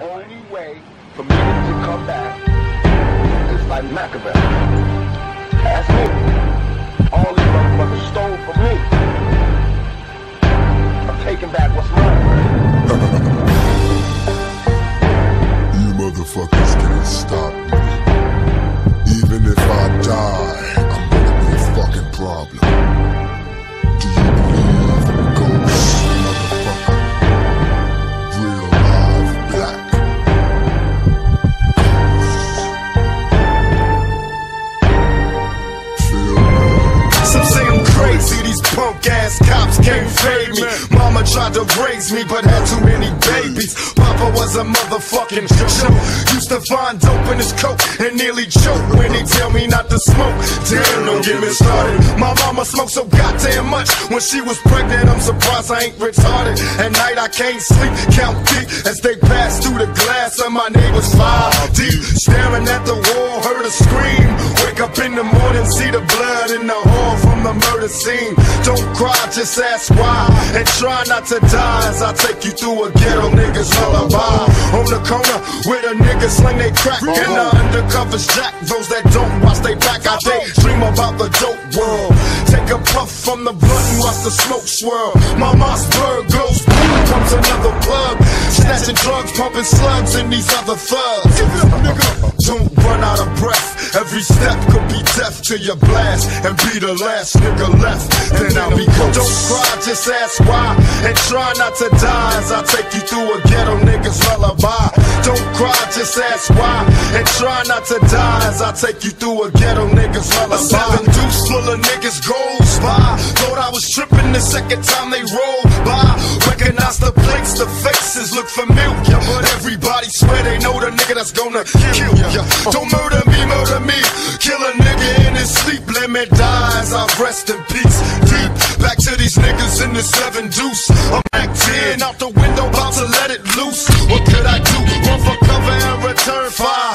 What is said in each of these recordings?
Only way for me to come back is like Machiavelli. That's me. All these motherfuckers stole from me. I'm taking back what's mine. You motherfuckers can't stop can't fade me. Mama tried to raise me, but had too many babies. Papa was a motherfucking joke. Used to find dope in his coat and nearly choke when he tell me not to smoke. Damn, don't get me started. My mama smoked so goddamn much when she was pregnant. I'm surprised I ain't retarded. At night I can't sleep, count deep as they pass through the glass of my neighbor's five deep. Staring at the wall, heard a scream. Wake up in the morning, see the blood in the the murder scene. Don't cry, just ask why. And try not to die as I take you through a ghetto nigga's lullaby. On the corner with a niggas sling they crack. And the undercovers jack. Those that don't watch they back, I daydream about the dope world. Take a puff from the blunt and watch the smoke swirl. My Mossberg goes boom, comes another plug. Snatching drugs, pumping slugs, and these other thugs. Don't run out of breath. Every step could be death to your blast and be the last nigga left. Then I'll be ghost. Don't cry, just ask why. And try not to die as I take you through a ghetto nigga's lullaby. Don't cry, just ask why. And try not to die as I take you through a ghetto nigga's lullaby. A seven deuce full of niggas Thought I was tripping the second time they rolled by. Recognize the plates, the faces look familiar. But everybody swear they know the nigga that's gonna kill ya. Don't murder me, murder me. Kill a nigga in his sleep, let me die as I rest in peace. Deep back to these niggas in the seven deuce. I'm Mac 10 out the window, about to let it loose. What could I do? Run for cover and return fire.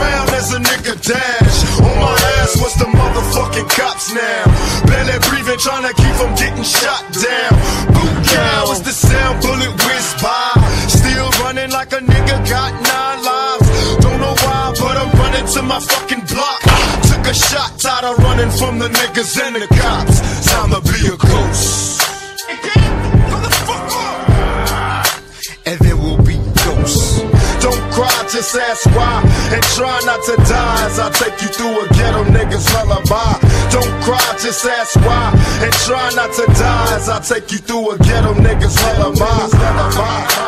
The as a nigga dash. On my ass was the motherfucking cops now. Barely breathing, trying to keep from getting shot down. Boot cow is the sound, bullet whiz by. Still running like a nigga got nine lives. Don't know why, but I'm running to my fucking block. Took a shot, tired of running from the niggas and the cops. Time to be a ghost. Just ask why. And try not to die as I take you through a ghetto nigga's lullaby. Don't cry, just ask why. And try not to die as I take you through a ghetto nigga's lullaby. Fuck